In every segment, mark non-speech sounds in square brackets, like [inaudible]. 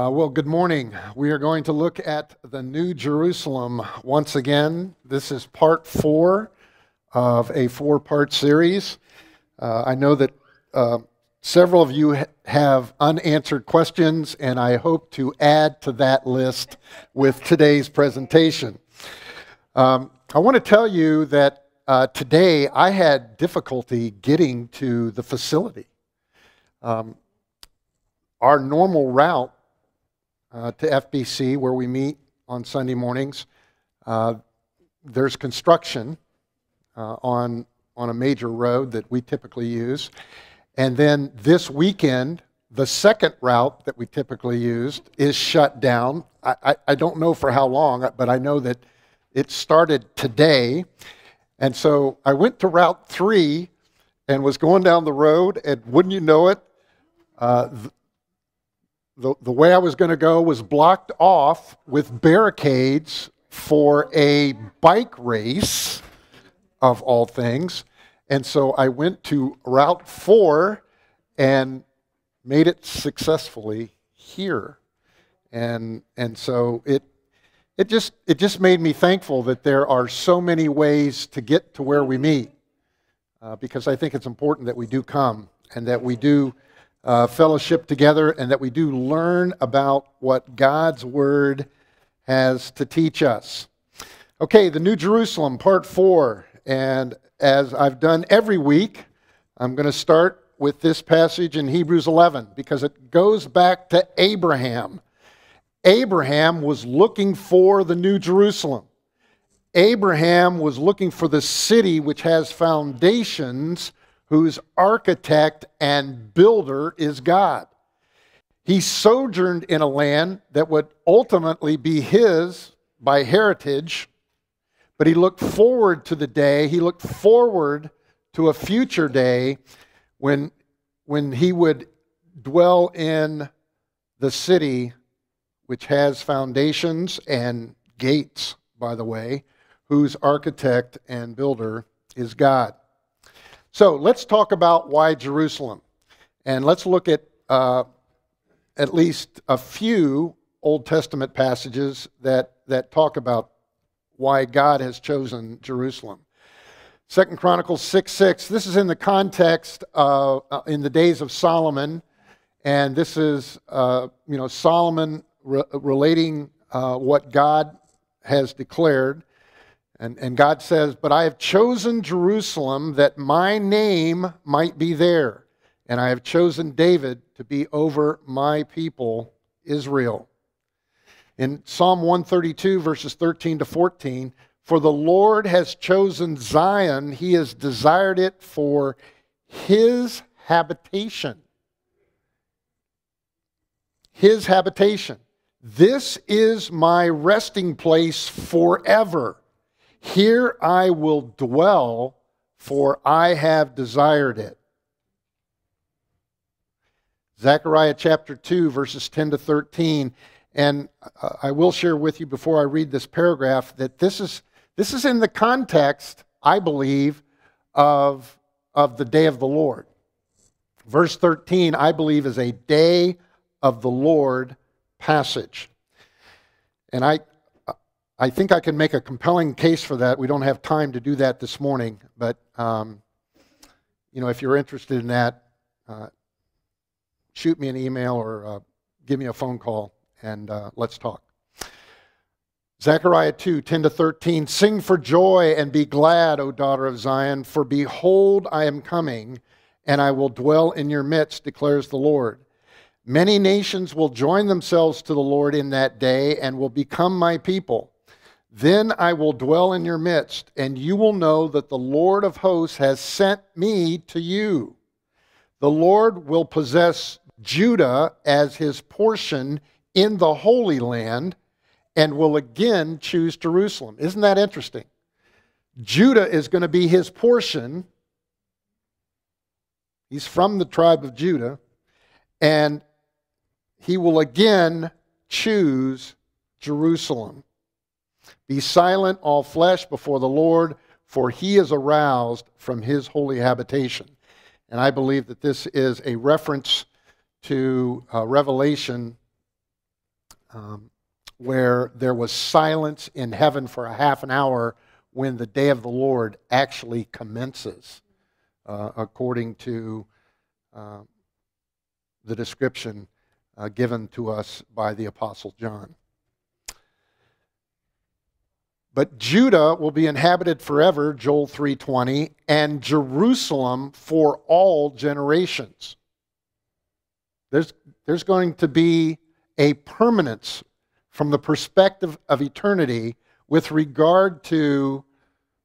Uh, well, good morning. We are going to look at the New Jerusalem once again. This is part four of a four part series. Uh, I know that uh, several of you ha- have unanswered questions, and I hope to add to that list with today's presentation. Um, I want to tell you that uh, today I had difficulty getting to the facility. Um, our normal route uh, to FBC, where we meet on Sunday mornings. Uh, there's construction uh, on, on a major road that we typically use. And then this weekend, the second route that we typically used is shut down. I, I, I don't know for how long, but I know that it started today. And so I went to Route 3 and was going down the road, and wouldn't you know it, uh, the, the way I was going to go was blocked off with barricades for a bike race, of all things. And so I went to Route 4 and made it successfully here. And, and so it, it, just, it just made me thankful that there are so many ways to get to where we meet. Uh, because I think it's important that we do come and that we do uh, fellowship together and that we do learn about what God's Word has to teach us. Okay, the New Jerusalem, part four. And as I've done every week, I'm going to start with this passage in Hebrews 11 because it goes back to Abraham. Abraham was looking for the New Jerusalem. Abraham was looking for the city which has foundations whose architect and builder is God. He sojourned in a land that would ultimately be his by heritage, but he looked forward to the day, he looked forward to a future day when, when he would dwell in the city which has foundations and gates, by the way, whose architect and builder is God. So let's talk about why Jerusalem. And let's look at uh, at least a few Old Testament passages that, that talk about why God has chosen Jerusalem. Second Chronicles 6 6. This is in the context of uh, in the days of Solomon, and this is uh, you know Solomon re- relating uh, what God has declared. And, and God says, But I have chosen Jerusalem that my name might be there, and I have chosen David to be over my people, Israel. In Psalm 132, verses 13 to 14, for the Lord has chosen Zion, he has desired it for his habitation. His habitation. This is my resting place forever. Here I will dwell, for I have desired it. Zechariah chapter 2, verses 10 to 13. And I will share with you before I read this paragraph that this is, this is in the context, I believe, of, of the day of the Lord. Verse 13, I believe, is a day of the Lord passage. And I, I think I can make a compelling case for that. We don't have time to do that this morning, but um, you know, if you're interested in that, uh, shoot me an email or uh, give me a phone call and uh, let's talk. Zechariah 2 10 to 13. Sing for joy and be glad, O daughter of Zion, for behold, I am coming, and I will dwell in your midst, declares the Lord. Many nations will join themselves to the Lord in that day and will become my people. Then I will dwell in your midst, and you will know that the Lord of hosts has sent me to you. The Lord will possess Judah as his portion in the Holy Land and will again choose Jerusalem. Isn't that interesting? Judah is going to be his portion. He's from the tribe of Judah, and he will again choose Jerusalem. Be silent, all flesh, before the Lord, for he is aroused from his holy habitation. And I believe that this is a reference to uh, Revelation um, where there was silence in heaven for a half an hour when the day of the Lord actually commences, uh, according to uh, the description uh, given to us by the Apostle John. But Judah will be inhabited forever, Joel 3:20, and Jerusalem for all generations. There's, there's going to be a permanence from the perspective of eternity with regard to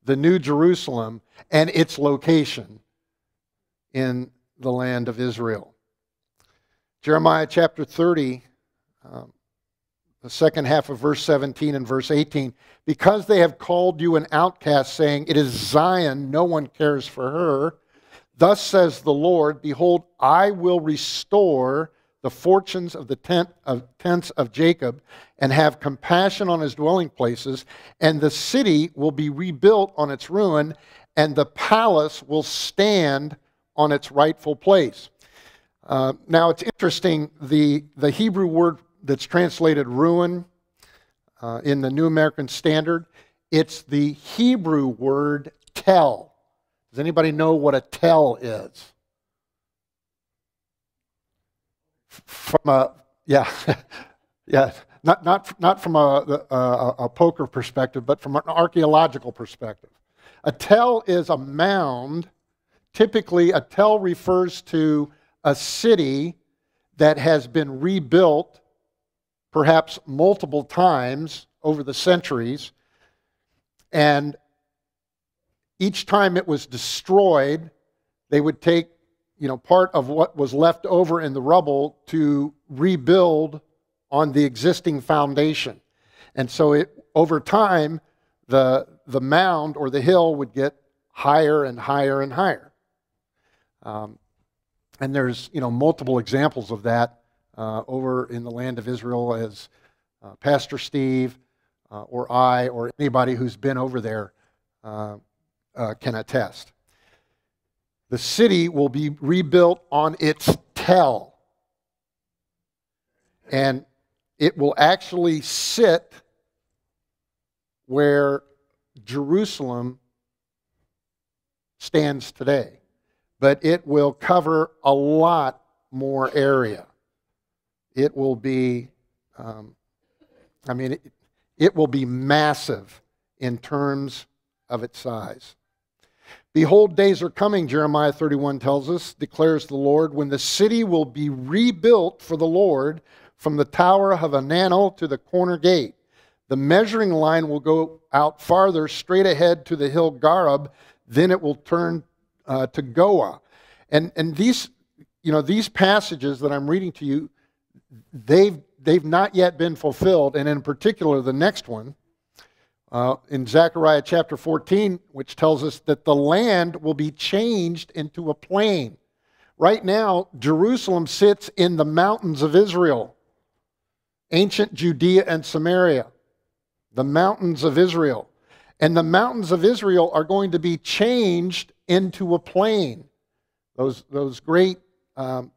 the New Jerusalem and its location in the land of Israel. Jeremiah chapter 30, um, the second half of verse 17 and verse 18. Because they have called you an outcast, saying, It is Zion, no one cares for her. Thus says the Lord, Behold, I will restore the fortunes of the tent of, tents of Jacob and have compassion on his dwelling places, and the city will be rebuilt on its ruin, and the palace will stand on its rightful place. Uh, now, it's interesting, the, the Hebrew word that's translated ruin uh, in the New American Standard, it's the Hebrew word tell. Does anybody know what a tell is? From a, yeah, [laughs] yeah, not, not, not from a, a, a poker perspective, but from an archaeological perspective. A tell is a mound. Typically, a tell refers to a city that has been rebuilt perhaps multiple times over the centuries. And each time it was destroyed, they would take you know, part of what was left over in the rubble to rebuild on the existing foundation. And so it, over time, the, the mound or the hill would get higher and higher and higher. Um, and there's you know multiple examples of that uh, over in the land of Israel, as uh, Pastor Steve uh, or I or anybody who's been over there uh, uh, can attest. The city will be rebuilt on its tell, and it will actually sit where Jerusalem stands today but it will cover a lot more area. It will be, um, I mean, it, it will be massive in terms of its size. Behold, days are coming, Jeremiah 31 tells us, declares the Lord, when the city will be rebuilt for the Lord from the tower of Hananel to the corner gate. The measuring line will go out farther, straight ahead to the hill Gareb. Then it will turn uh, to Goah. And, and these, you know, these passages that I'm reading to you, they've, they've not yet been fulfilled. And in particular, the next one uh, in Zechariah chapter 14, which tells us that the land will be changed into a plain. Right now, Jerusalem sits in the mountains of Israel, ancient Judea and Samaria, the mountains of Israel. And the mountains of Israel are going to be changed into a plain. Those, those great um,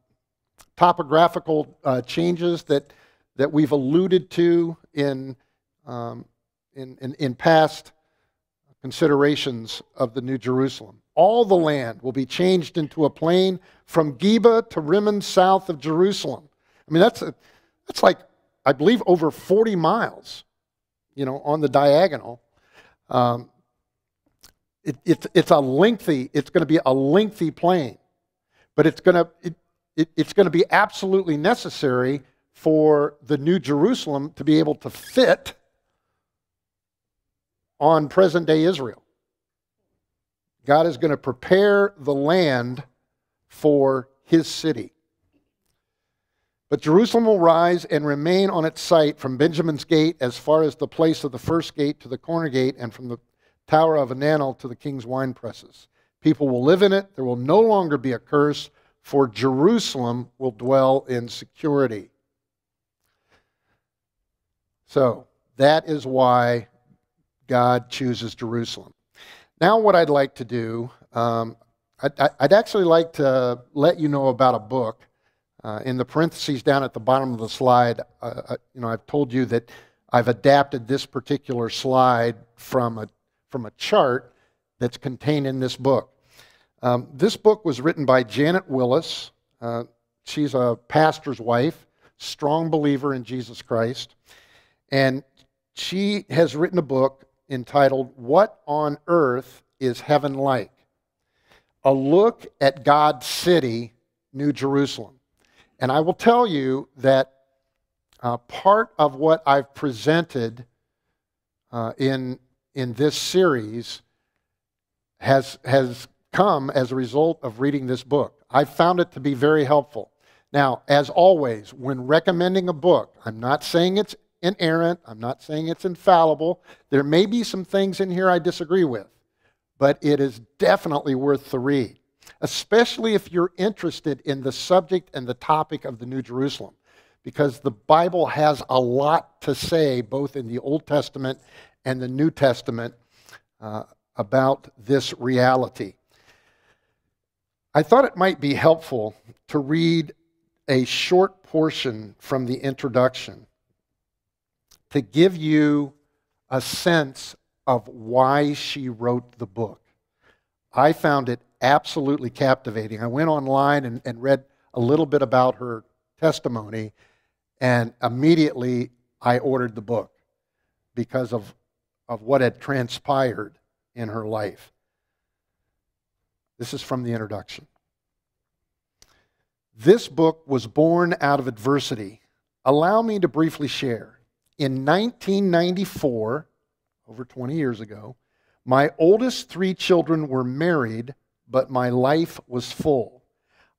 topographical uh, changes that, that we've alluded to in, um, in, in, in past considerations of the New Jerusalem. All the land will be changed into a plain from Geba to Rimmon south of Jerusalem. I mean, that's, a, that's like, I believe, over 40 miles, you know, on the diagonal. Um, it, it, it's a lengthy, it's going to be a lengthy plain, but it's going to, it, it, it's going to be absolutely necessary for the New Jerusalem to be able to fit on present day Israel. God is going to prepare the land for his city. But Jerusalem will rise and remain on its site from Benjamin's gate as far as the place of the first gate to the corner gate, and from the tower of Hananel to the king's wine presses. People will live in it. There will no longer be a curse, for Jerusalem will dwell in security. So, that is why God chooses Jerusalem. Now, what I'd like to do, um, I'd, I'd, actually like to let you know about a book Uh, in the parentheses down at the bottom of the slide, uh, uh, you know, I've told you that I've adapted this particular slide from a, from a chart that's contained in this book. Um, this book was written by Janet Willis. Uh, she's a pastor's wife, strong believer in Jesus Christ. And she has written a book entitled, What on Earth is Heaven Like? A look at God's city, New Jerusalem. And I will tell you that uh, part of what I've presented uh, in, in this series has, has come as a result of reading this book. I found it to be very helpful. Now, as always, when recommending a book, I'm not saying it's inerrant, I'm not saying it's infallible. There may be some things in here I disagree with, but it is definitely worth the read, especially if you're interested in the subject and the topic of the New Jerusalem, because the Bible has a lot to say, both in the Old Testament and the New Testament, uh, about this reality. I thought it might be helpful to read a short portion from the introduction to give you a sense of why she wrote the book. I found it absolutely captivating. I went online and, and read a little bit about her testimony, and immediately I ordered the book because of, of what had transpired in her life. This is from the introduction. This book was born out of adversity. Allow me to briefly share. In 1994, over 20 years ago, my oldest three children were married, but my life was full.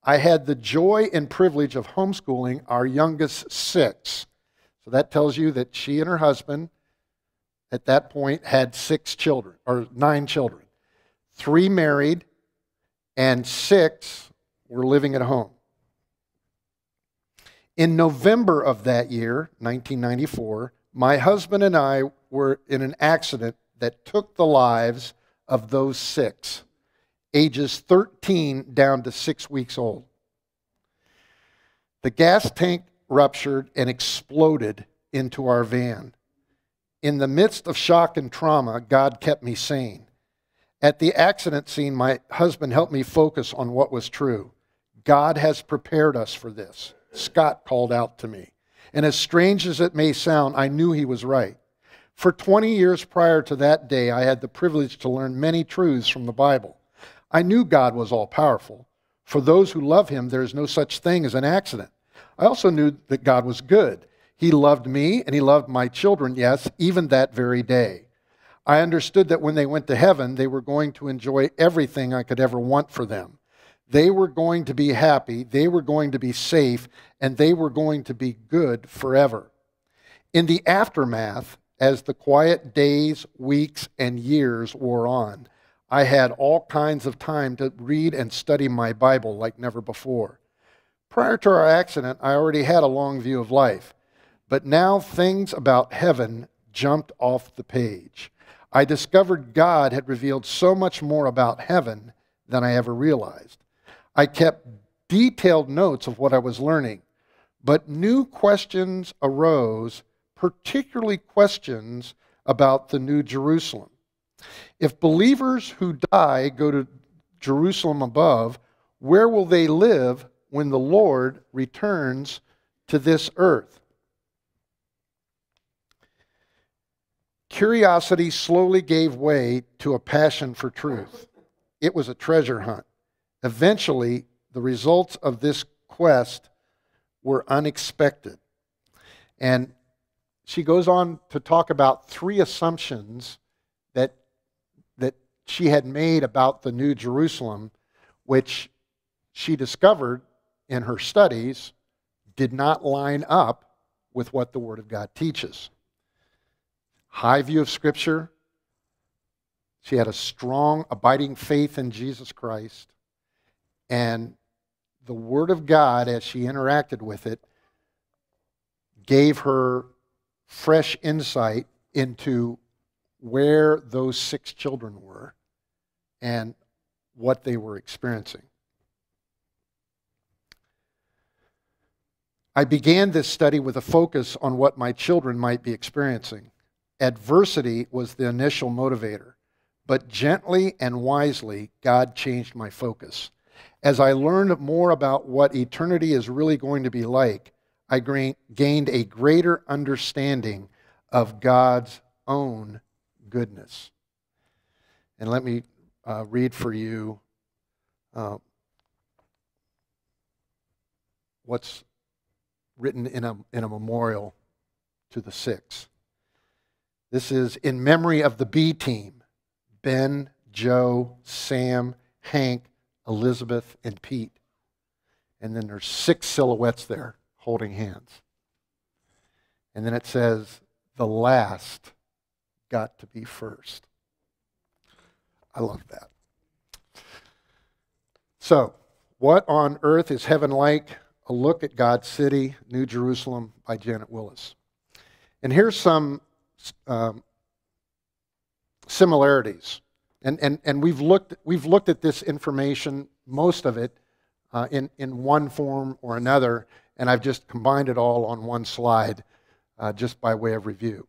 I had the joy and privilege of homeschooling our youngest six. So that tells you that she and her husband at that point had six children, or nine children. Three married, and six were living at home. In November of that year, 1994, my husband and I were in an accident that took the lives of those six, ages 13 down to six weeks old. The gas tank ruptured and exploded into our van. In the midst of shock and trauma, God kept me sane. At the accident scene, my husband helped me focus on what was true. God has prepared us for this. Scott called out to me. And as strange as it may sound, I knew he was right. For 20 years prior to that day, I had the privilege to learn many truths from the Bible. I knew God was all powerful. For those who love him, there is no such thing as an accident. I also knew that God was good. He loved me and he loved my children, yes, even that very day. I understood that when they went to heaven, they were going to enjoy everything I could ever want for them. They were going to be happy, they were going to be safe, and they were going to be good forever. In the aftermath, as the quiet days, weeks, and years wore on, I had all kinds of time to read and study my Bible like never before. Prior to our accident, I already had a long view of life, but now things about heaven jumped off the page. I discovered God had revealed so much more about heaven than I ever realized. I kept detailed notes of what I was learning, but new questions arose, particularly questions about the New Jerusalem. If believers who die go to Jerusalem above, where will they live when the Lord returns to this earth? Curiosity slowly gave way to a passion for truth. It was a treasure hunt. Eventually, the results of this quest were unexpected. And she goes on to talk about three assumptions that, that she had made about the New Jerusalem, which she discovered in her studies did not line up with what the Word of God teaches. High view of Scripture. She had a strong, abiding faith in Jesus Christ. And the Word of God, as she interacted with it, gave her fresh insight into where those six children were and what they were experiencing. I began this study with a focus on what my children might be experiencing. Adversity was the initial motivator, but gently and wisely, God changed my focus. As I learned more about what eternity is really going to be like, I gained a greater understanding of God's own goodness. And let me uh, read for you uh, what's written in a, in a memorial to the six. This is in memory of the B team Ben, Joe, Sam, Hank, Elizabeth, and Pete. And then there's six silhouettes there holding hands. And then it says, the last got to be first. I love that. So, what on earth is heaven like? A look at God's city, New Jerusalem, by Janet Willis. And here's some um, similarities. And, and, and we've, looked, we've looked at this information, most of it, uh, in, in one form or another, and I've just combined it all on one slide uh, just by way of review.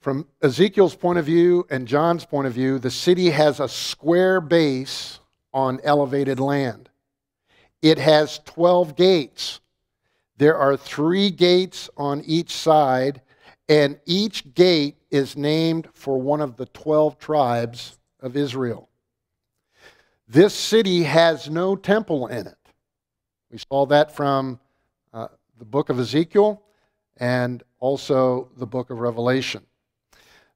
From Ezekiel's point of view and John's point of view, the city has a square base on elevated land. It has 12 gates. There are three gates on each side, and each gate is named for one of the 12 tribes of Israel. This city has no temple in it. We saw that from uh, the book of Ezekiel and also the book of Revelation.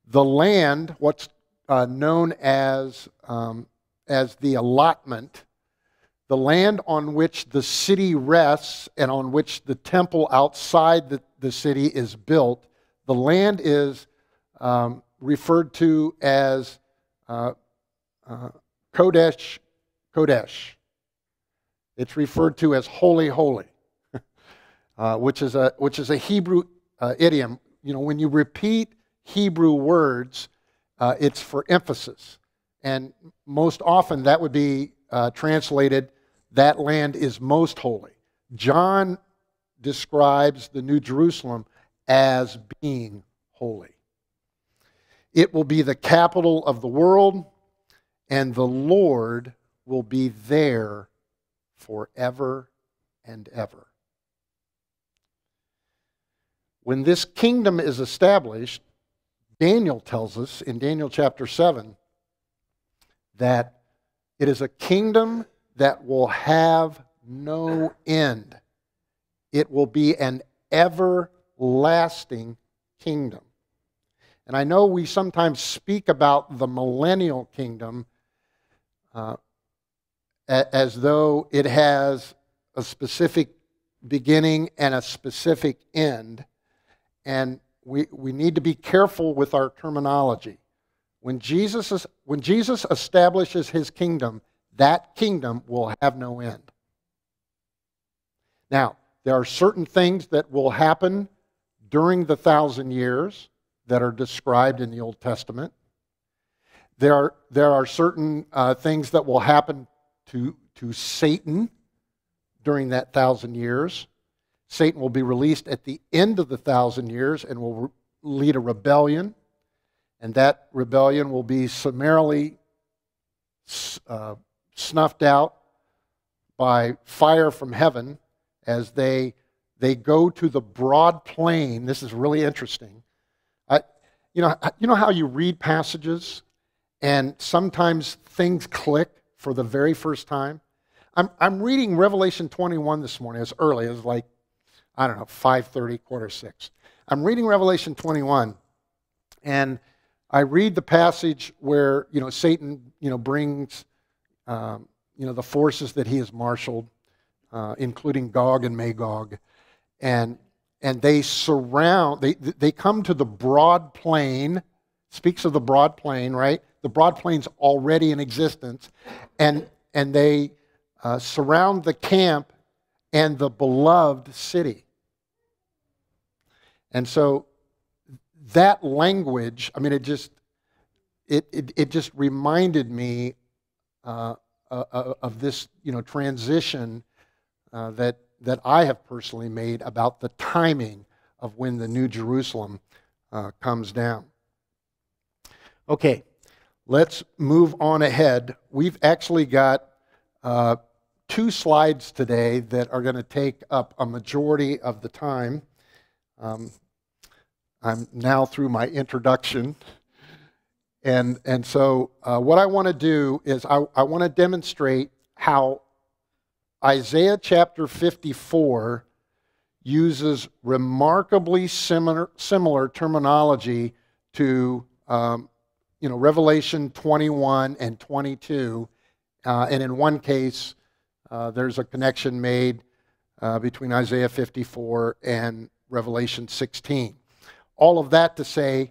The land, what's uh, known as, um, as the allotment, the land on which the city rests and on which the temple outside the, the city is built, the land is um, referred to as uh, uh, Kodesh, Kodesh. It's referred to as holy, holy, [laughs] uh, which, is a, which is a Hebrew uh, idiom. You know, when you repeat Hebrew words, uh, it's for emphasis. And most often that would be uh, translated, that land is most holy. John describes the New Jerusalem as being holy. It will be the capital of the world, and the Lord will be there forever and ever. When this kingdom is established, Daniel tells us in Daniel chapter 7 that it is a kingdom that will have no end. It will be an everlasting kingdom. And I know we sometimes speak about the millennial kingdom uh, as though it has a specific beginning and a specific end. And we, we need to be careful with our terminology. When Jesus, is, when Jesus establishes his kingdom, that kingdom will have no end. Now, there are certain things that will happen during the thousand years that are described in the Old Testament. There are, there are certain uh, things that will happen to, to Satan during that thousand years. Satan will be released at the end of the thousand years and will re- lead a rebellion. And that rebellion will be summarily uh, snuffed out by fire from heaven as they, they go to the broad plain. This is really interesting. I, you, know, you know how you read passages and sometimes things click for the very first time? I'm, I'm reading Revelation 21 this morning. It's early. It's like I don't know, 5:30, quarter six. I'm reading Revelation 21, and I read the passage where you know Satan you know brings um, you know the forces that he has marshaled, uh, including Gog and Magog, and and they surround. They they come to the broad plain. Speaks of the broad plain, right? The broad plain's already in existence, and and they uh, surround the camp and the beloved city. And so that language, I mean, it just, it, it, it just reminded me uh, uh, uh, of this, you know, transition uh, that, that I have personally made about the timing of when the New Jerusalem uh, comes down. Okay, let's move on ahead. We've actually got uh, two slides today that are going to take up a majority of the time. Um, I'm now through my introduction. And, and so, uh, what I want to do is I, I want to demonstrate how Isaiah chapter 54 uses remarkably similar, similar terminology to um, you know, Revelation 21 and 22. Uh, and in one case, uh, there's a connection made uh, between Isaiah 54 and Revelation 16. All of that to say,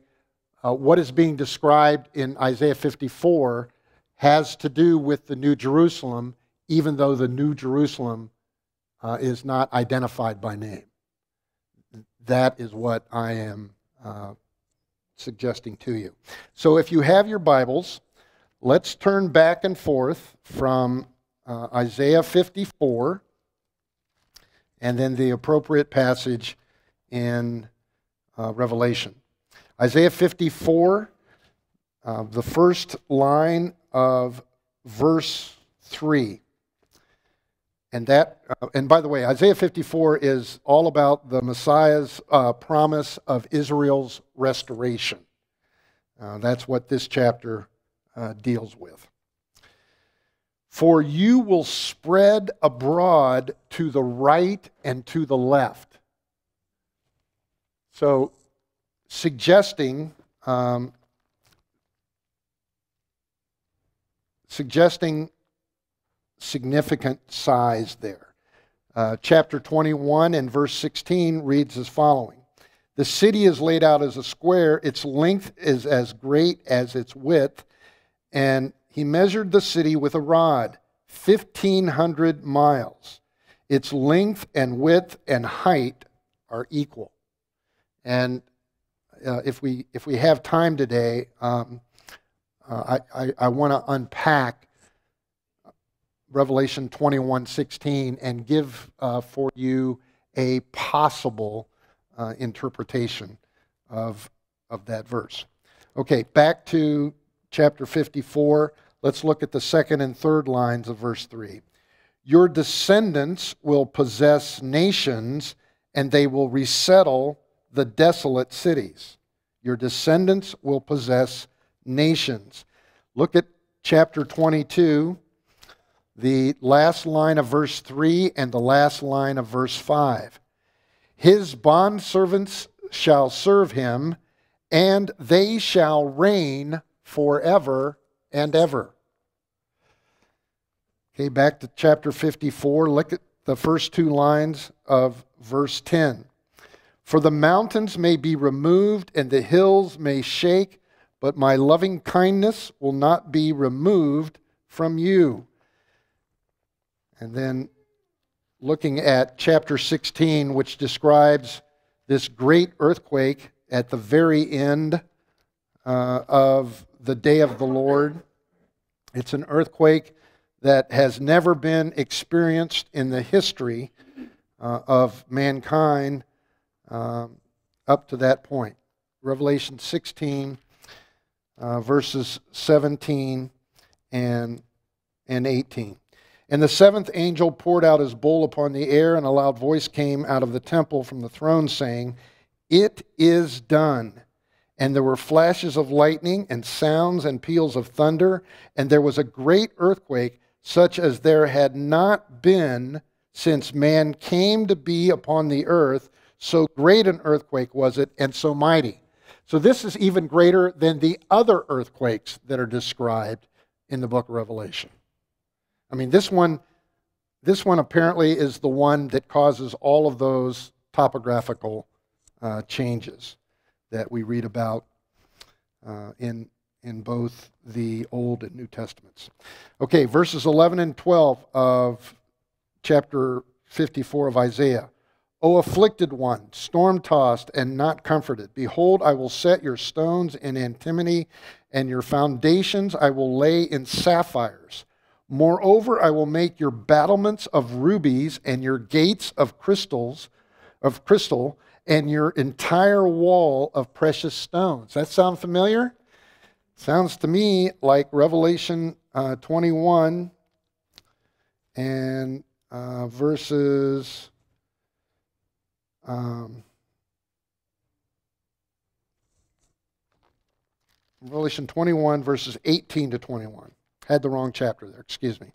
uh, what is being described in Isaiah 54 has to do with the New Jerusalem, even though the New Jerusalem uh, is not identified by name. That is what I am uh, suggesting to you. So if you have your Bibles, let's turn back and forth from uh, Isaiah 54 and then the appropriate passage in uh, Revelation. Isaiah 54, uh, the first line of verse 3. And that, uh, and by the way, Isaiah 54 is all about the Messiah's uh, promise of Israel's restoration. Uh, that's what this chapter uh, deals with. For you will spread abroad to the right and to the left. So suggesting um, suggesting significant size there. Uh, chapter 21 and verse 16 reads as following The city is laid out as a square, its length is as great as its width, and he measured the city with a rod, 1,500 miles. Its length and width and height are equal. And uh, if we if we have time today, um, uh, I, I, I want to unpack Revelation 21 16 and give uh, for you a possible uh, interpretation of, of that verse. Okay, back to chapter 54. Let's look at the second and third lines of verse 3. Your descendants will possess nations, and they will resettle the desolate cities. Your descendants will possess nations. Look at chapter 22, the last line of verse 3 and the last line of verse 5. His bondservants shall serve him, and they shall reign forever and ever. Okay, back to chapter 54. Look at the first two lines of verse 10. For the mountains may be removed and the hills may shake, but my loving kindness will not be removed from you. And then looking at chapter 16, which describes this great earthquake at the very end uh, of the day of the Lord. It's an earthquake that has never been experienced in the history uh, of mankind um, up to that point. Revelation 16, uh, verses 17 and, and 18. And the seventh angel poured out his bowl upon the air, and a loud voice came out of the temple from the throne, saying, It is done. And there were flashes of lightning, and sounds and peals of thunder, and there was a great earthquake, such as there had not been since man came to be upon the earth so great an earthquake was it, and so mighty. So this is even greater than the other earthquakes that are described in the book of Revelation. I mean, this one, this one apparently is the one that causes all of those topographical uh, changes that we read about uh, in, in both the Old and New Testaments. Okay, verses 11 and 12 of chapter 54 of Isaiah. O afflicted one, storm tossed and not comforted, behold, I will set your stones in antimony, and your foundations I will lay in sapphires. Moreover, I will make your battlements of rubies and your gates of crystals, of crystal, and your entire wall of precious stones. That sound familiar? Sounds to me like Revelation uh, 21 and uh, verses. Um, Revelation 21, verses 18 to 21. Had the wrong chapter there, excuse me.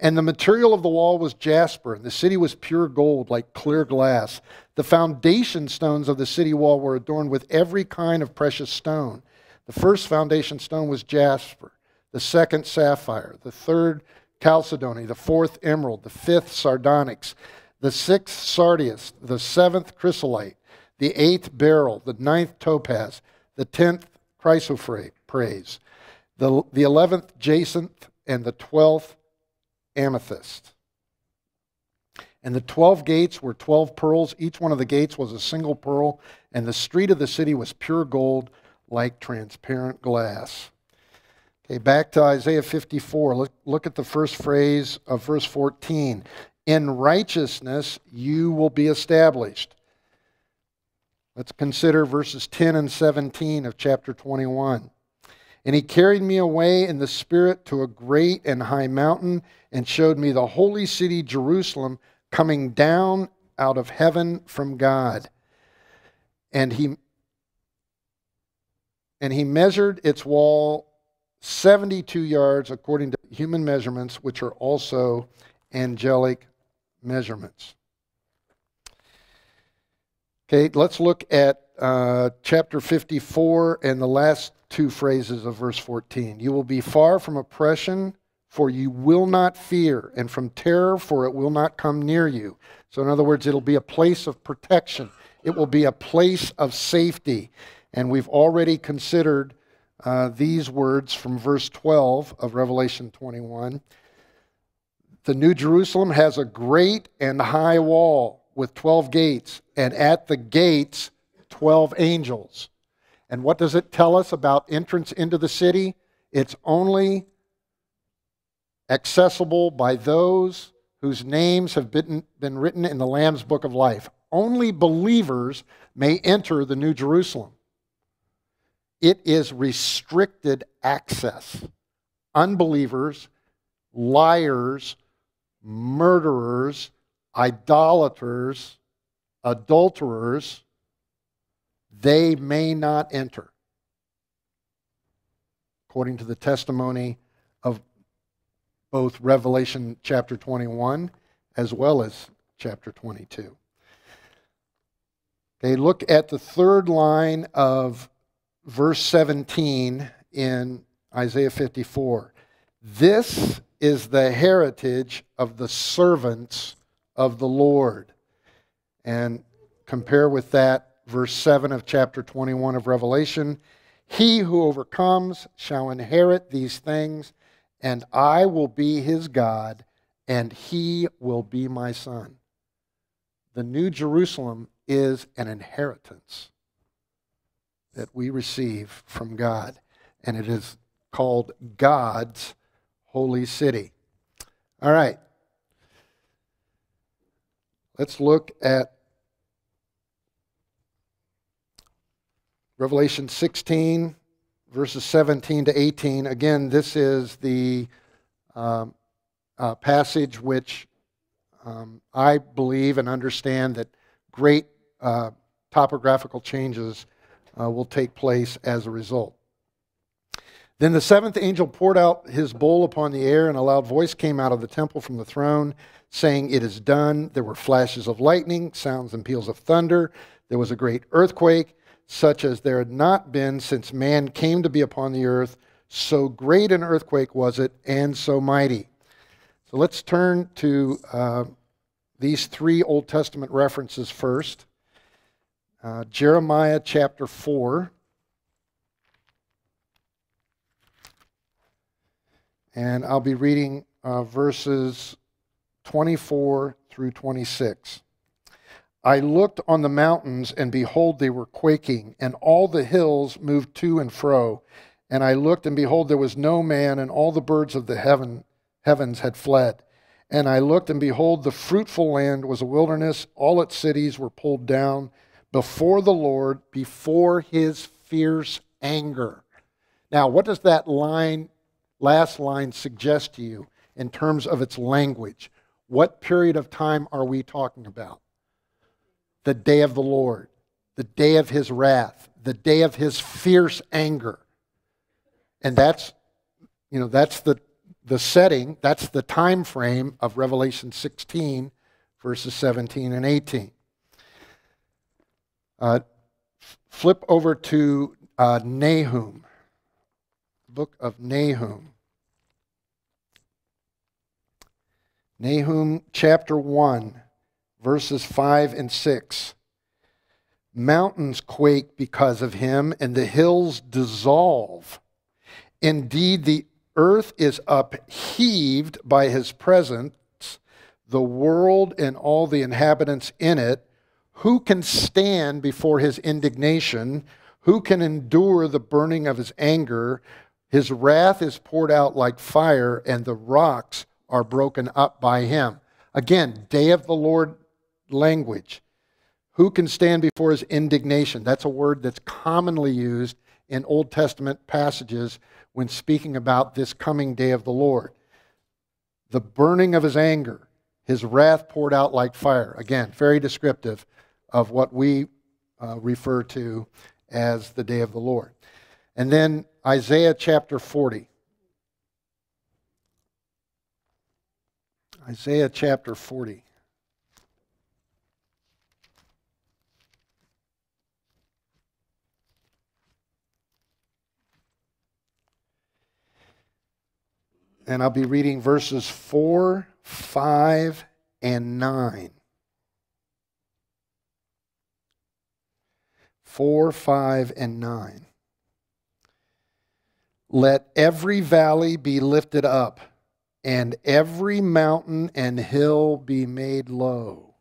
And the material of the wall was jasper, and the city was pure gold, like clear glass. The foundation stones of the city wall were adorned with every kind of precious stone. The first foundation stone was jasper, the second sapphire, the third chalcedony, the fourth emerald, the fifth sardonyx, the sixth sardius, the seventh chrysolite, the eighth beryl, the ninth topaz, the tenth chrysoprase, the, the 11th jacinth, and the 12th amethyst. And the 12 gates were 12 pearls. Each one of the gates was a single pearl, and the street of the city was pure gold like transparent glass. Okay, back to Isaiah 54. Look, look at the first phrase of verse 14. In righteousness you will be established. Let's consider verses 10 and 17 of chapter 21. And he carried me away in the Spirit to a great and high mountain and showed me the holy city, Jerusalem, coming down out of heaven from God. And he, and he measured its wall 72 yards according to human measurements, which are also angelic measurements. Okay, let's look at uh, chapter 54 and the last two phrases of verse 14. You will be far from oppression, for you will not fear, and from terror, for it will not come near you. So, in other words, it'll be a place of protection, it will be a place of safety. And we've already considered uh, these words from verse 12 of Revelation 21. The New Jerusalem has a great and high wall with 12 gates, and at the gates, 12 angels. And what does it tell us about entrance into the city? It's only accessible by those whose names have been, been written in the Lamb's book of life. Only believers may enter the New Jerusalem. It is restricted access. Unbelievers, liars, murderers, idolaters, adulterers, they may not enter, according to the testimony of both Revelation chapter 21 as well as chapter 22. Okay, look at the third line of verse 17 in Isaiah 54. This is the heritage of the servants of the Lord. And compare with that verse 7 of chapter 21 of Revelation. He who overcomes shall inherit these things, and I will be his God, and he will be my son. The New Jerusalem is an inheritance that we receive from God, and it is called God's holy city. All right. Let's look at Revelation 16, verses 17 to 18. Again, this is the um, uh, passage which um, I believe and understand that great uh, topographical changes uh, will take place as a result. Then the seventh angel poured out his bowl upon the air, and a loud voice came out of the temple from the throne, saying, It is done. There were flashes of lightning, sounds and peals of thunder. There was a great earthquake such as there had not been since man came to be upon the earth. So great an earthquake was it, and so mighty. So let's turn to uh, these three Old Testament references first uh, Jeremiah chapter 4. And I'll be reading uh, verses 24 through 26. I looked on the mountains, and behold, they were quaking, and all the hills moved to and fro. And I looked, and behold, there was no man, and all the birds of the heaven heavens had fled. And I looked, and behold, the fruitful land was a wilderness. All its cities were pulled down before the Lord, before his fierce anger. Now, what does that line, last line, suggest to you in terms of its language? What period of time are we talking about? The day of the Lord, the day of his wrath, the day of his fierce anger. And that's, you know, that's the, the setting, that's the time frame of Revelation 16, verses 17 and 18. Uh, flip over to uh, Nahum, book of Nahum. Nahum chapter 1, verses 5 and 6. Mountains quake because of him, and the hills dissolve. Indeed, the earth is upheaved by his presence, the world and all the inhabitants in it. Who can stand before his indignation? Who can endure the burning of his anger? His wrath is poured out like fire, and the rocks are broken up by him. Again, day of the Lord language. Who can stand before his indignation? That's a word that's commonly used in Old Testament passages when speaking about this coming day of the Lord. The burning of his anger, his wrath poured out like fire. Again, very descriptive of what we uh, refer to as the day of the Lord. And then Isaiah chapter 40. Isaiah chapter 40. And I'll be reading verses 4, 5, and 9. 4, 5, and 9. Let every valley be lifted up and every mountain and hill be made low.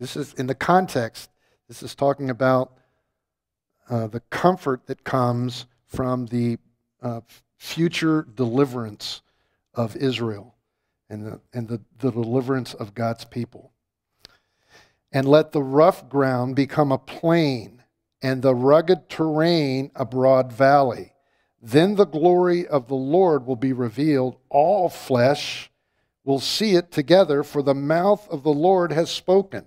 This is in the context, this is talking about uh, the comfort that comes from the uh, future deliverance of Israel and, the, and the, the deliverance of God's people. And let the rough ground become a plain, and the rugged terrain a broad valley then the glory of the Lord will be revealed. All flesh will see it together, for the mouth of the Lord has spoken.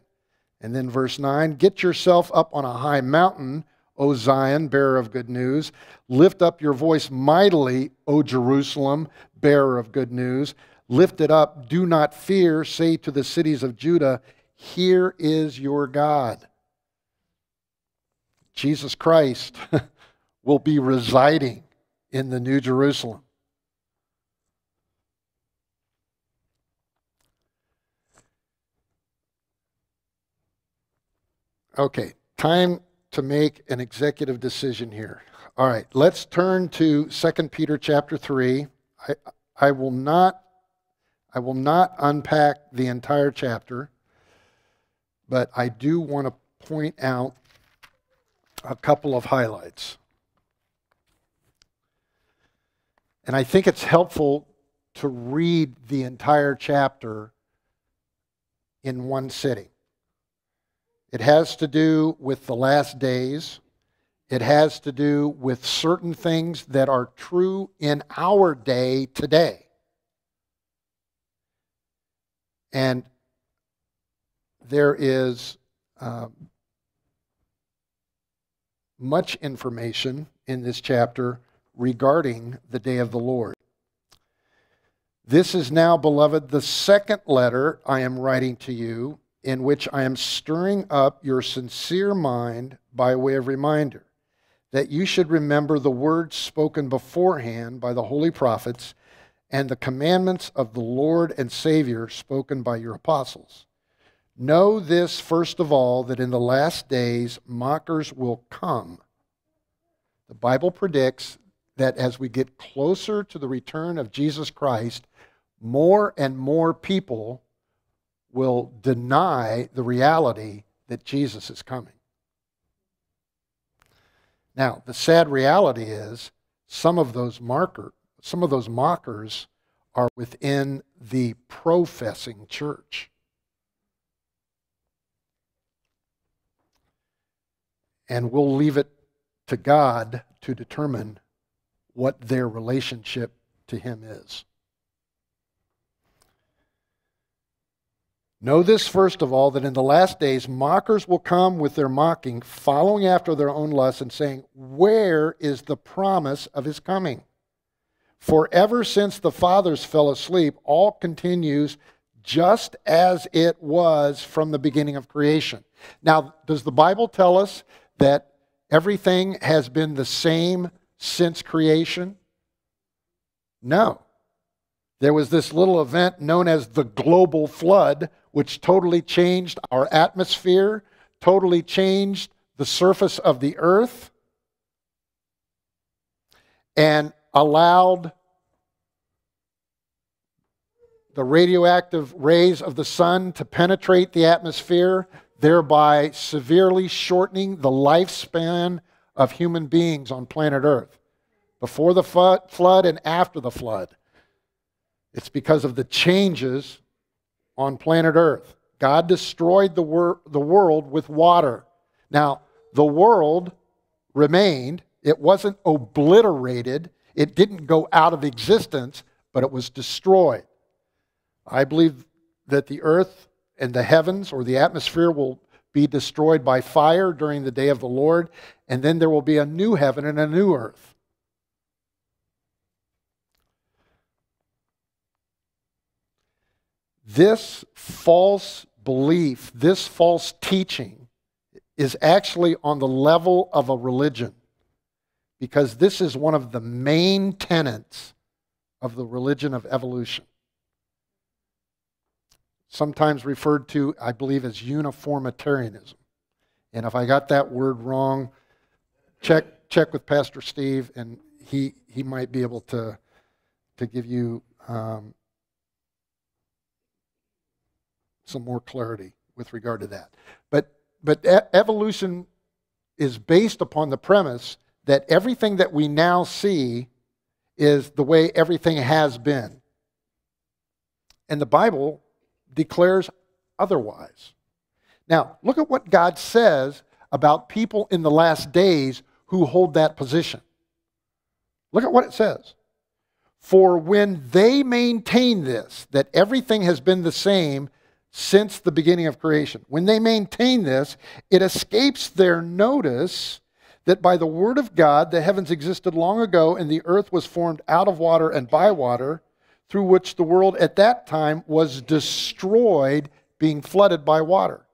And then verse 9 Get yourself up on a high mountain, O Zion, bearer of good news. Lift up your voice mightily, O Jerusalem, bearer of good news. Lift it up, do not fear. Say to the cities of Judah, Here is your God. Jesus Christ [laughs] will be residing in the New Jerusalem. Okay, time to make an executive decision here. All right, let's turn to 2 Peter chapter 3. I, I will not I will not unpack the entire chapter, but I do want to point out a couple of highlights. And I think it's helpful to read the entire chapter in one sitting. It has to do with the last days. It has to do with certain things that are true in our day today. And there is uh, much information in this chapter regarding the day of the Lord. This is now, beloved, the second letter I am writing to you, in which I am stirring up your sincere mind by way of reminder, that you should remember the words spoken beforehand by the holy prophets and the commandments of the Lord and Savior spoken by your apostles. Know this, first of all, that in the last days mockers will come. The Bible predicts that as we get closer to the return of Jesus Christ, more and more people will deny the reality that Jesus is coming. Now, the sad reality is some of those marker, some of those mockers are within the professing church. And we'll leave it to God to determine what their relationship to Him is. Know this, first of all, that in the last days mockers will come with their mocking, following after their own lusts, and saying, Where is the promise of his coming? For ever since the fathers fell asleep, all continues just as it was from the beginning of creation. Now, does the Bible tell us that everything has been the same since creation? No. There was this little event known as the global flood, which totally changed our atmosphere, totally changed the surface of the earth, and allowed the radioactive rays of the sun to penetrate the atmosphere, thereby severely shortening the lifespan of human beings on planet Earth. Before the flood and after the flood. It's because of the changes on planet Earth. God destroyed the, wor- the world with water. Now, the world remained, it wasn't obliterated, it didn't go out of existence, but it was destroyed. I believe that the earth and the heavens or the atmosphere will be destroyed by fire during the day of the Lord, and then there will be a new heaven and a new earth. This false belief, this false teaching, is actually on the level of a religion because this is one of the main tenets of the religion of evolution. Sometimes referred to, I believe, as uniformitarianism. And if I got that word wrong, check, check with Pastor Steve, and he, he might be able to, to give you um, some more clarity with regard to that. But, but evolution is based upon the premise that everything that we now see is the way everything has been. And the Bible declares otherwise. Now, look at what God says about people in the last days who hold that position. Look at what it says. For when they maintain this, that everything has been the same since the beginning of creation. When they maintain this, it escapes their notice that by the word of God the heavens existed long ago and the earth was formed out of water and by water, through which the world at that time was destroyed, being flooded by water.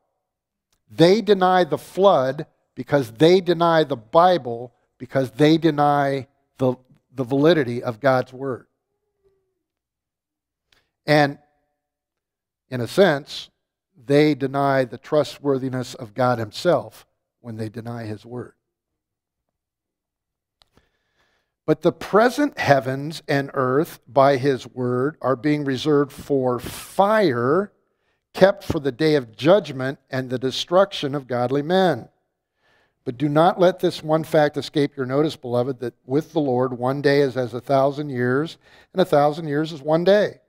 They deny the flood because they deny the Bible, because they deny the, the validity of God's word. And in a sense, they deny the trustworthiness of God Himself when they deny His word. But the present heavens and earth, by His word, are being reserved for fire, kept for the day of judgment and the destruction of godly men. But do not let this one fact escape your notice, beloved, that with the Lord one day is as a thousand years, and a thousand years is one day.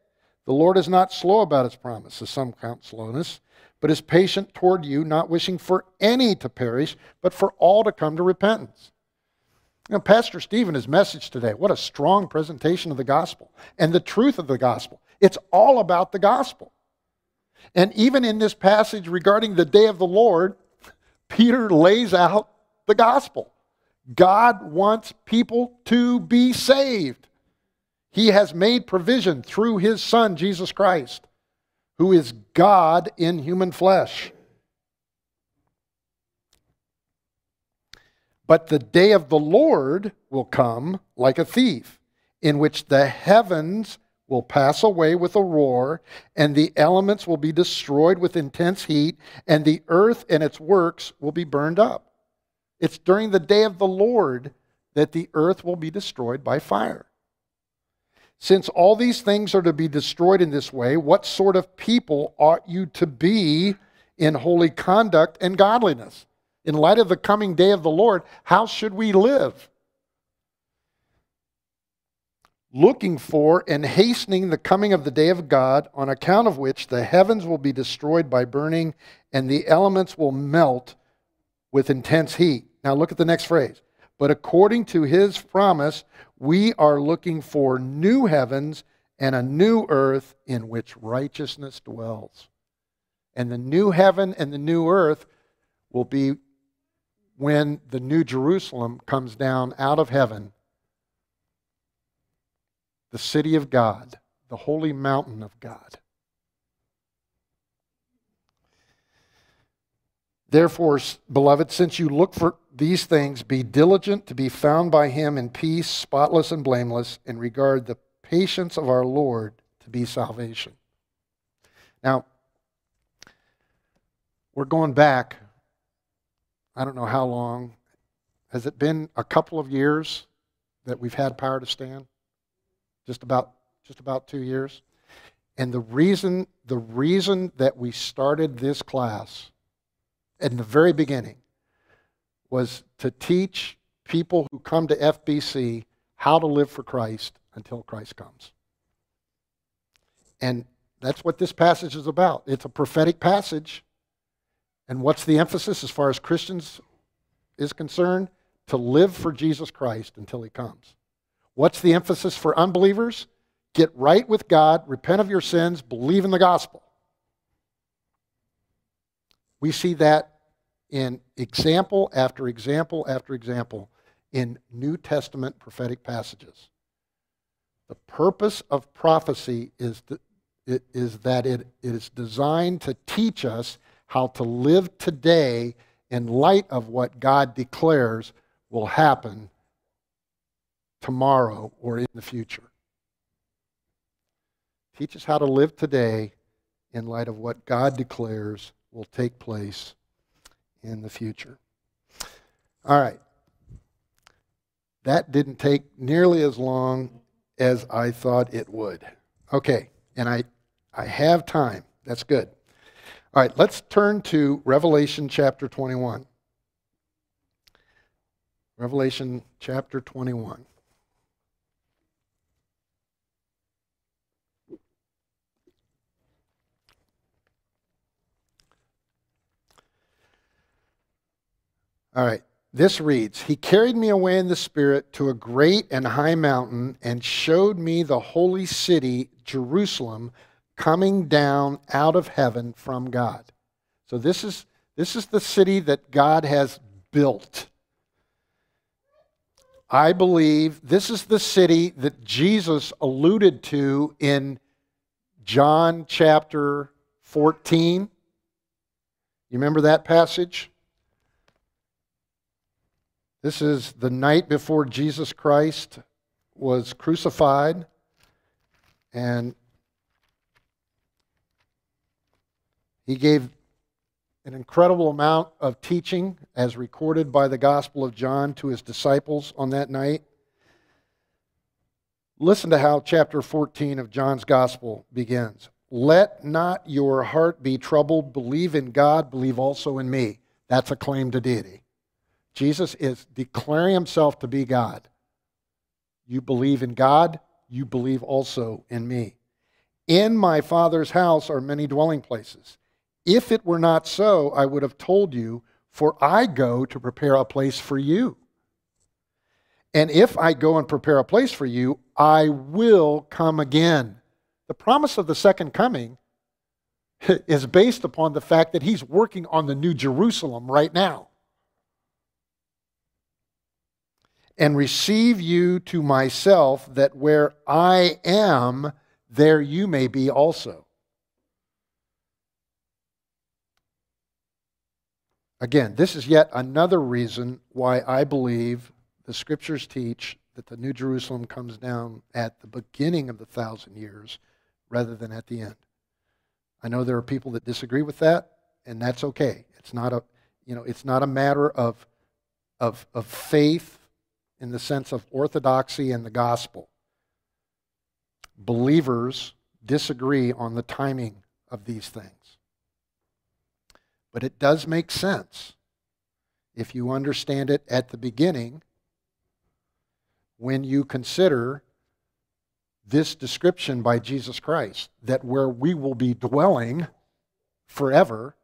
The Lord is not slow about his promise, as some count slowness, but is patient toward you, not wishing for any to perish, but for all to come to repentance. Now, Pastor Stephen, his message today, what a strong presentation of the gospel and the truth of the gospel. It's all about the gospel. And even in this passage regarding the day of the Lord, Peter lays out the gospel. God wants people to be saved. He has made provision through his Son, Jesus Christ, who is God in human flesh. But the day of the Lord will come like a thief, in which the heavens will pass away with a roar, and the elements will be destroyed with intense heat, and the earth and its works will be burned up. It's during the day of the Lord that the earth will be destroyed by fire. Since all these things are to be destroyed in this way, what sort of people ought you to be in holy conduct and godliness? In light of the coming day of the Lord, how should we live? looking for and hastening the coming of the day of God, on account of which the heavens will be destroyed by burning and the elements will melt with intense heat. Now look at the next phrase. But according to his promise, we are looking for new heavens and a new earth in which righteousness dwells. And the new heaven and the new earth will be when the new Jerusalem comes down out of heaven, the city of God, the holy mountain of God. Therefore, beloved, since you look for these things, be diligent to be found by him in peace, spotless and blameless, and regard the patience of our Lord to be salvation. Now, we're going back, I don't know how long. Has it been a couple of years that we've had power to stand? Just about, just about two years. And the reason, the reason that we started this class in the very beginning was to teach people who come to FBC how to live for Christ until Christ comes. And that's what this passage is about. It's a prophetic passage. And what's the emphasis as far as Christians is concerned? To live for Jesus Christ until he comes. What's the emphasis for unbelievers? Get right with God, repent of your sins, believe in the gospel. We see that in example after example after example in New Testament prophetic passages. The purpose of prophecy is, to, it, is that it is designed to teach us how to live today in light of what God declares will happen tomorrow or in the future. Teach us how to live today in light of what God declares will take place in the future. All right. That didn't take nearly as long as I thought it would. Okay, and I, I have time. That's good. All right, let's turn to Revelation chapter 21. Revelation chapter 21. All right. This reads He carried me away in the Spirit to a great and high mountain and showed me the holy city, Jerusalem, coming down out of heaven from God. So this is, this is the city that God has built. I believe this is the city that Jesus alluded to in John chapter 14. You remember that passage? This is the night before Jesus Christ was crucified. And he gave an incredible amount of teaching, as recorded by the Gospel of John, to his disciples on that night. Listen to how chapter 14 of John's Gospel begins. Let not your heart be troubled. Believe in God, believe also in me. That's a claim to deity. Jesus is declaring himself to be God. You believe in God, you believe also in me. In my Father's house are many dwelling places. If it were not so, I would have told you, for I go to prepare a place for you. And if I go and prepare a place for you, I will come again. The promise of the second coming [laughs] is based upon the fact that he's working on the new Jerusalem right now. And receive you to myself, that where I am, there you may be also. Again, this is yet another reason why I believe the scriptures teach that the New Jerusalem comes down at the beginning of the thousand years rather than at the end. I know there are people that disagree with that, and that's okay. It's not a, you know, it's not a matter of, of, of faith in the sense of orthodoxy and the gospel. Believers disagree on the timing of these things. But it does make sense if you understand it at the beginning when you consider this description by Jesus Christ that where we will be dwelling forever,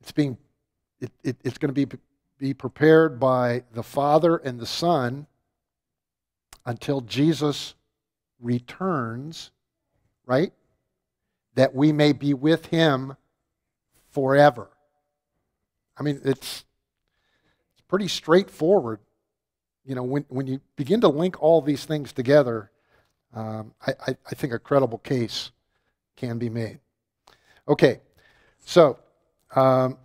it's being it, it, it's going to be be prepared by the Father and the Son until Jesus returns, right? That we may be with him forever. I mean, it's, it's pretty straightforward. You know, when, when you begin to link all these things together, um, I, I, I think a credible case can be made. Okay, so um,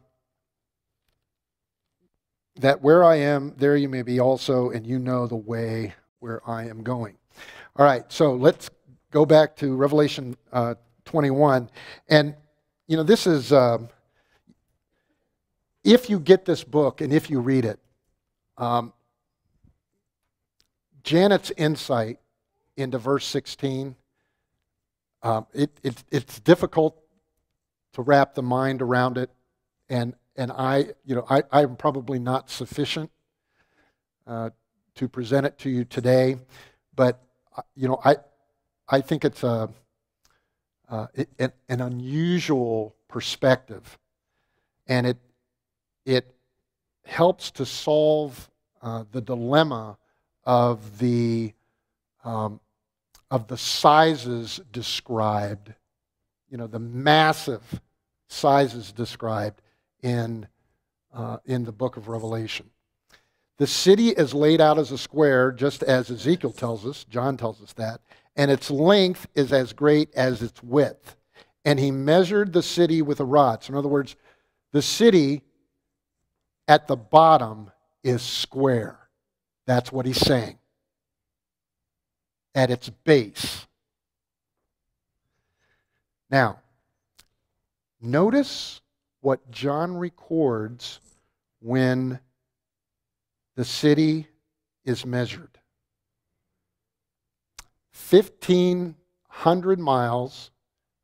that where I am, there you may be also, and you know the way where I am going. All right, so let's go back to Revelation uh, 21. And, you know, this is, um, if you get this book and if you read it, um, Janet's insight into verse 16, um, it, it, it's difficult to wrap the mind around it. And, and I, you know, I, I'm probably not sufficient uh, to present it to you today, but uh, you know, I I think it's a uh, it, an unusual perspective, and it it helps to solve uh, the dilemma of the um, of the sizes described, you know, the massive sizes described in uh, in the book of Revelation. The city is laid out as a square, just as Ezekiel tells us, John tells us that, and its length is as great as its width. And he measured the city with a rod. So, in other words, the city at the bottom is square. That's what he's saying. At its base. Now, notice what John records when the city is measured. 1,500 miles.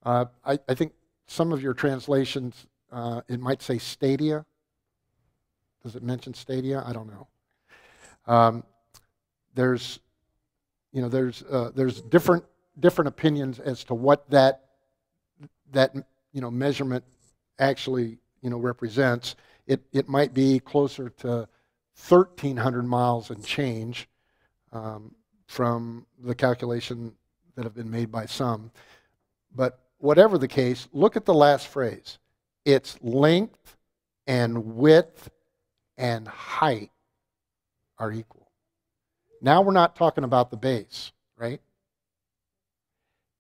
Uh, I, I, think some of your translations, uh, it might say stadia. Does it mention stadia? I don't know. Um, there's, you know, there's, uh, there's different, different opinions as to what that, that, you know, measurement actually, you know, represents. It, it might be closer to 1,300 miles and change um, from the calculation that have been made by some. But whatever the case, look at the last phrase. Its length and width and height are equal. Now we're not talking about the base, right?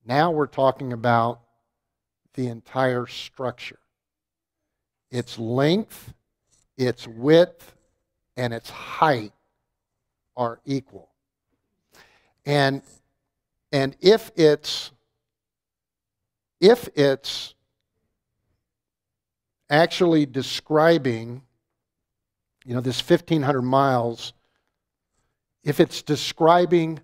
Now we're talking about the entire structure. Its length, its width, and its height are equal. And, and if it's if it's actually describing, you know, this 1,500 miles, if it's describing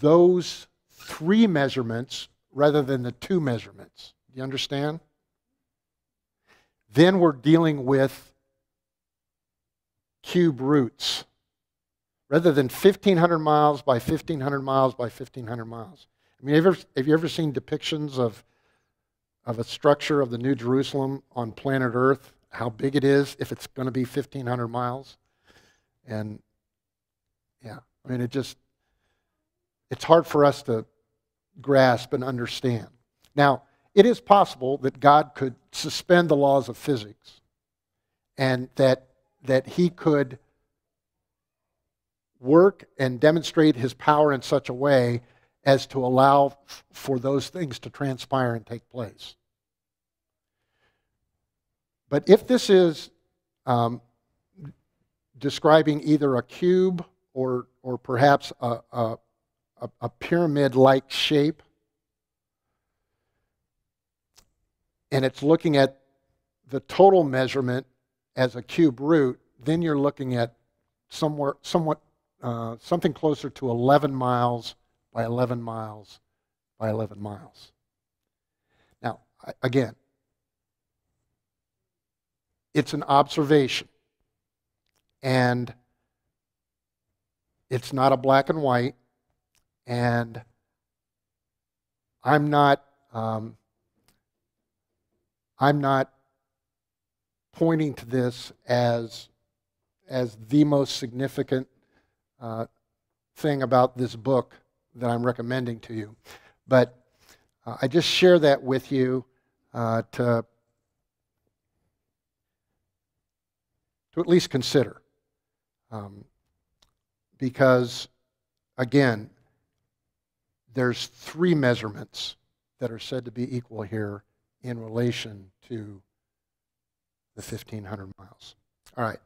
those three measurements rather than the two measurements, do you understand? Then we're dealing with cube roots rather than 1,500 miles by 1,500 miles by 1,500 miles. I mean, have you ever, have you ever seen depictions of, of a structure of the New Jerusalem on planet Earth, how big it is if it's going to be 1,500 miles? And yeah, I mean, it just, it's hard for us to grasp and understand. Now, it is possible that God could suspend the laws of physics and that that he could work and demonstrate his power in such a way as to allow for those things to transpire and take place. But if this is um, describing either a cube or, or perhaps a, a, a pyramid like shape, and it's looking at the total measurement as a cube root, then you're looking at somewhere, somewhat, uh, something closer to 11 miles by 11 miles by 11 miles. Now, again, it's an observation. And it's not a black and white. And I'm not, um, I'm not pointing to this as, as the most significant uh, thing about this book that I'm recommending to you. But uh, I just share that with you uh, to, to at least consider. Um, because, again, there's three measurements that are said to be equal here in relation to the 1,500 miles. All right.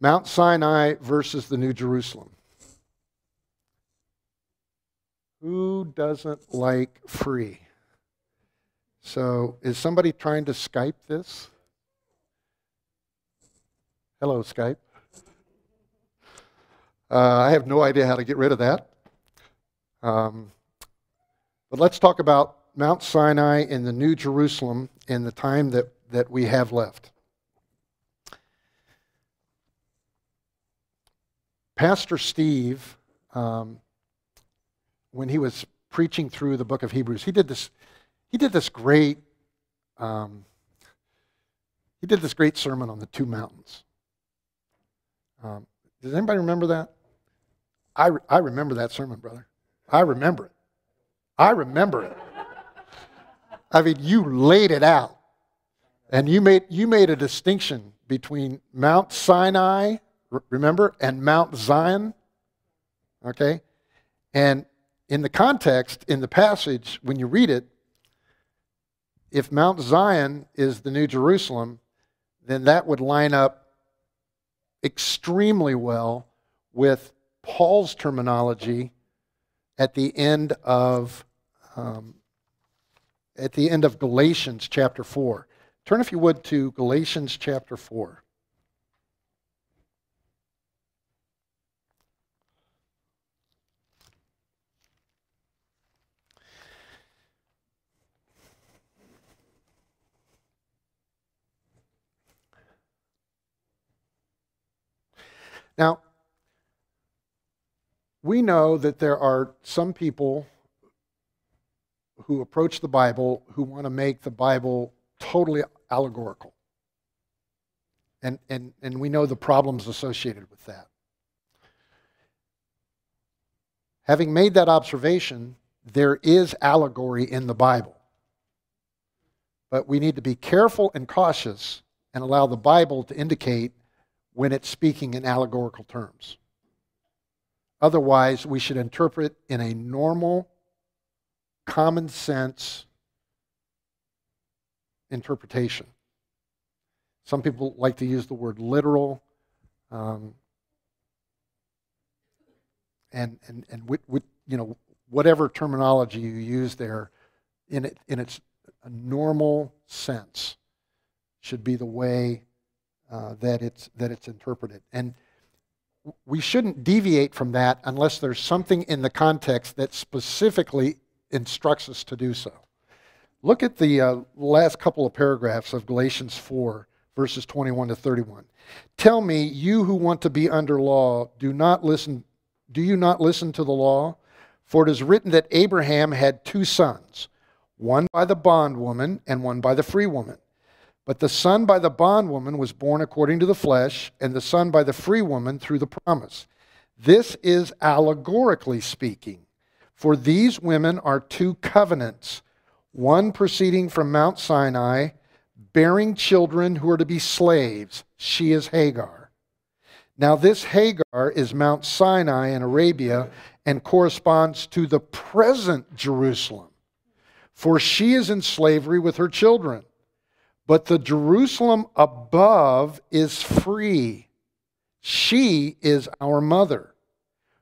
Mount Sinai versus the New Jerusalem. Who doesn't like free? So, is somebody trying to Skype this? Hello, Skype. Uh, I have no idea how to get rid of that. Um, but let's talk about Mount Sinai and the New Jerusalem in the time that, that we have left. Pastor Steve, um, when he was preaching through the book of Hebrews, he did this, he did this great, um, he did this great sermon on the two mountains. Um, does anybody remember that? I, I remember that sermon, brother. I remember it. I remember it. I mean, you laid it out. And you made, you made a distinction between Mount Sinai, remember, and Mount Zion. Okay? And in the context, in the passage, when you read it, if Mount Zion is the New Jerusalem, then that would line up extremely well with Paul's terminology at the end of um, at the end of Galatians chapter 4. Turn, if you would, to Galatians chapter 4. Now, we know that there are some people who approach the Bible who want to make the Bible totally allegorical. And, and, and we know the problems associated with that. Having made that observation, there is allegory in the Bible. But we need to be careful and cautious and allow the Bible to indicate when it's speaking in allegorical terms. Otherwise, we should interpret in a normal, common sense interpretation. Some people like to use the word literal. Um, and and, and with, with, you know, whatever terminology you use there, in, it, in its normal sense, should be the way uh, that, it's, that it's interpreted. And we shouldn't deviate from that unless there's something in the context that specifically instructs us to do so. Look at the uh, last couple of paragraphs of Galatians 4, verses 21 to 31. Tell me, you who want to be under law, do not listen do you not listen to the law? For it is written that Abraham had two sons, one by the bondwoman and one by the free woman. But the son by the bondwoman was born according to the flesh, and the son by the free woman through the promise. This is allegorically speaking, for these women are two covenants, one proceeding from Mount Sinai, bearing children who are to be slaves. She is Hagar. Now, this Hagar is Mount Sinai in Arabia and corresponds to the present Jerusalem, for she is in slavery with her children. But the Jerusalem above is free. She is our mother.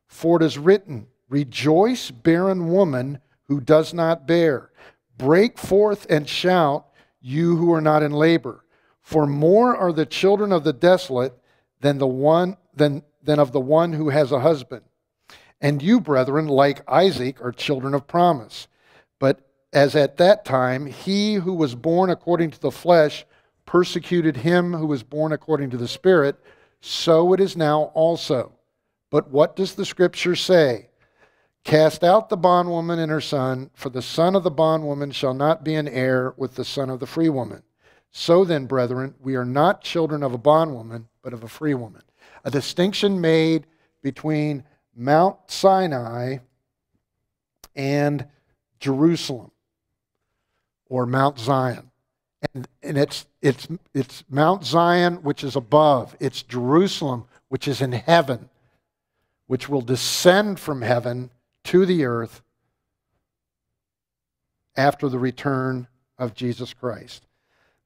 For it is written, Rejoice, barren woman who does not bear. Break forth and shout, you who are not in labor. For more are the children of the desolate than, the one, than, than of the one who has a husband. And you, brethren, like Isaac, are children of promise. But as at that time he who was born according to the flesh persecuted him who was born according to the Spirit, so it is now also. But what does the Scripture say? Cast out the bondwoman and her son, for the son of the bondwoman shall not be an heir with the son of the free woman. So then, brethren, we are not children of a bondwoman, but of a free woman. A distinction made between Mount Sinai and Jerusalem or Mount Zion. And, and it's, it's, it's Mount Zion, which is above, it's Jerusalem, which is in heaven, which will descend from heaven to the earth after the return of Jesus Christ.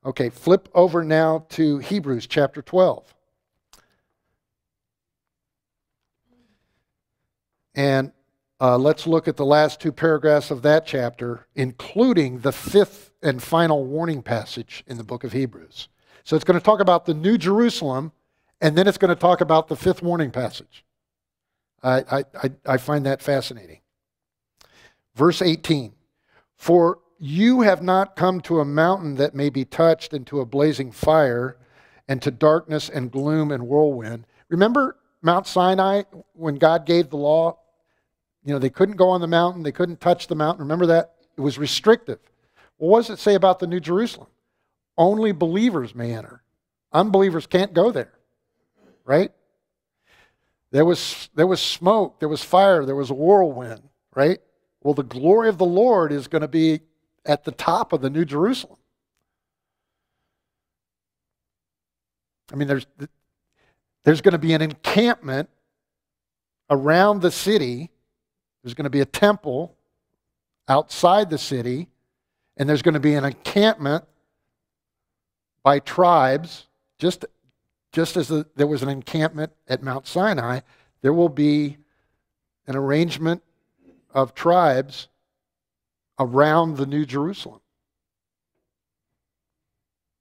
Okay, flip over now to Hebrews chapter 12. And uh, let's look at the last two paragraphs of that chapter, including the fifth and final warning passage in the book of Hebrews. So it's going to talk about the New Jerusalem, and then it's going to talk about the fifth warning passage. I, I, I find that fascinating. Verse 18 For you have not come to a mountain that may be touched, and to a blazing fire, and to darkness and gloom and whirlwind. Remember Mount Sinai when God gave the law? You know, they couldn't go on the mountain, they couldn't touch the mountain. Remember that? It was restrictive. What does it say about the New Jerusalem? Only believers may enter. Unbelievers can't go there. Right? There was, there was smoke, there was fire, there was a whirlwind, right? Well, the glory of the Lord is going to be at the top of the New Jerusalem. I mean, there's, there's going to be an encampment around the city there's going to be a temple outside the city, and there's going to be an encampment by tribes, just, just as the, there was an encampment at Mount Sinai, there will be an arrangement of tribes around the New Jerusalem.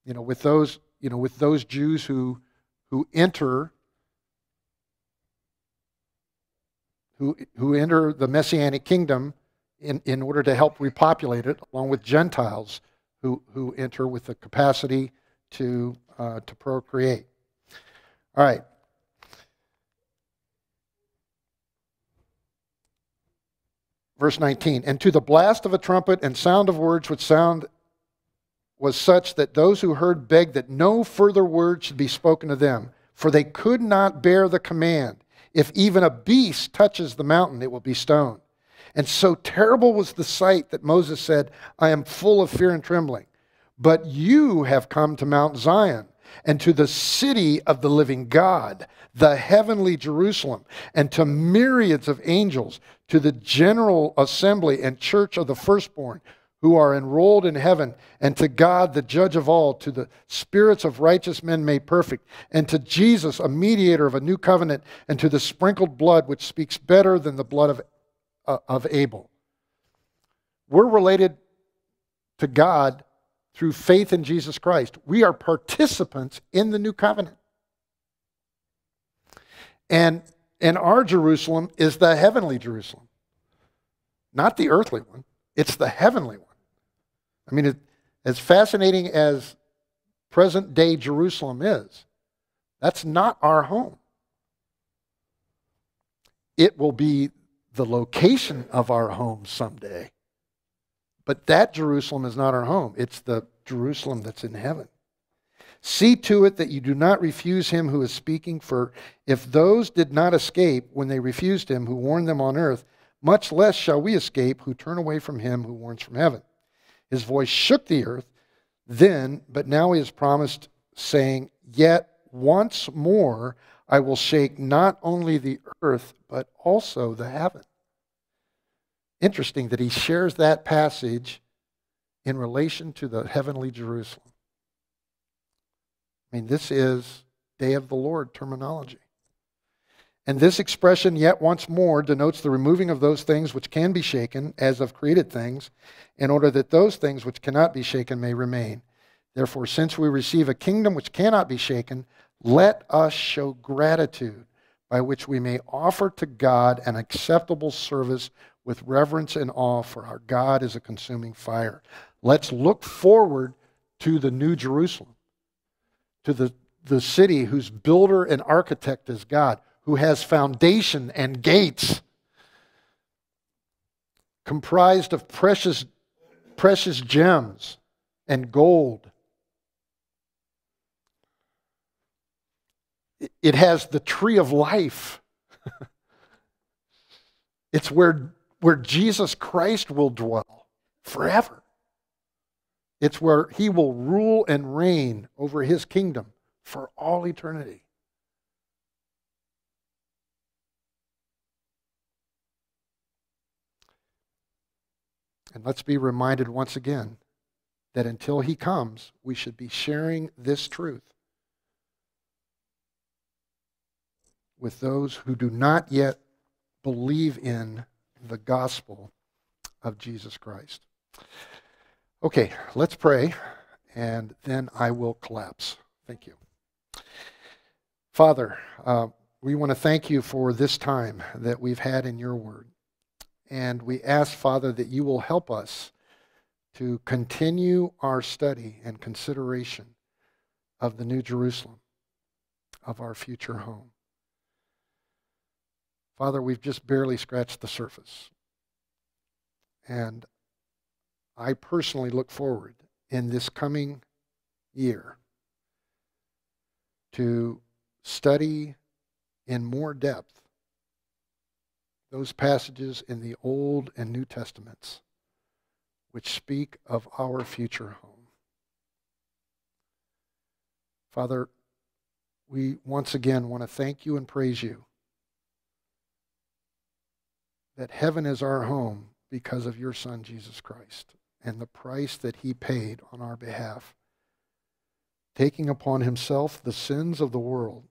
You know, with those, you know, with those Jews who, who enter who, who enter the Messianic kingdom in, in order to help repopulate it, along with Gentiles who, who enter with the capacity to, uh, to procreate. All right. Verse 19, and to the blast of a trumpet and sound of words which sound was such that those who heard begged that no further word should be spoken to them, for they could not bear the command if even a beast touches the mountain, it will be stoned. And so terrible was the sight that Moses said, I am full of fear and trembling. But you have come to Mount Zion and to the city of the living God, the heavenly Jerusalem, and to myriads of angels, to the general assembly and church of the firstborn who are enrolled in heaven, and to God, the judge of all, to the spirits of righteous men made perfect, and to Jesus, a mediator of a new covenant, and to the sprinkled blood which speaks better than the blood of, uh, of Abel. We're related to God through faith in Jesus Christ. We are participants in the new covenant. And, and our Jerusalem is the heavenly Jerusalem, not the earthly one, it's the heavenly one. I mean, it, as fascinating as present day Jerusalem is, that's not our home. It will be the location of our home someday. But that Jerusalem is not our home, it's the Jerusalem that's in heaven. See to it that you do not refuse him who is speaking, for if those did not escape when they refused him who warned them on earth, much less shall we escape who turn away from him who warns from heaven. His voice shook the earth then, but now he has promised, saying, Yet once more I will shake not only the earth, but also the heaven. Interesting that he shares that passage in relation to the heavenly Jerusalem. I mean, this is day of the Lord terminology. And this expression, yet once more, denotes the removing of those things which can be shaken, as of created things, in order that those things which cannot be shaken may remain. Therefore, since we receive a kingdom which cannot be shaken, let us show gratitude by which we may offer to God an acceptable service with reverence and awe, for our God is a consuming fire. Let's look forward to the New Jerusalem, to the, the city whose builder and architect is God who has foundation and gates. comprised of precious, precious gems and gold. It has the tree of life. [laughs] it's where, where Jesus Christ will dwell forever. It's where he will rule and reign over his kingdom for all eternity. And let's be reminded once again that until he comes, we should be sharing this truth with those who do not yet believe in the gospel of Jesus Christ. Okay, let's pray, and then I will collapse. Thank you. Father, uh, we want to thank you for this time that we've had in your word. And we ask, Father, that you will help us to continue our study and consideration of the New Jerusalem, of our future home. Father, we've just barely scratched the surface. And I personally look forward in this coming year to study in more depth those passages in the Old and New Testaments which speak of our future home. Father, we once again want to thank you and praise you that heaven is our home because of your Son, Jesus Christ, and the price that he paid on our behalf, taking upon himself the sins of the world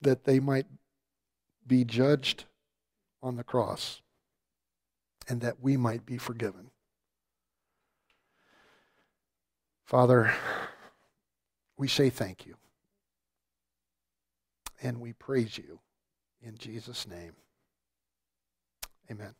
that they might be judged on the cross and that we might be forgiven. Father, we say thank you and we praise you in Jesus' name. Amen.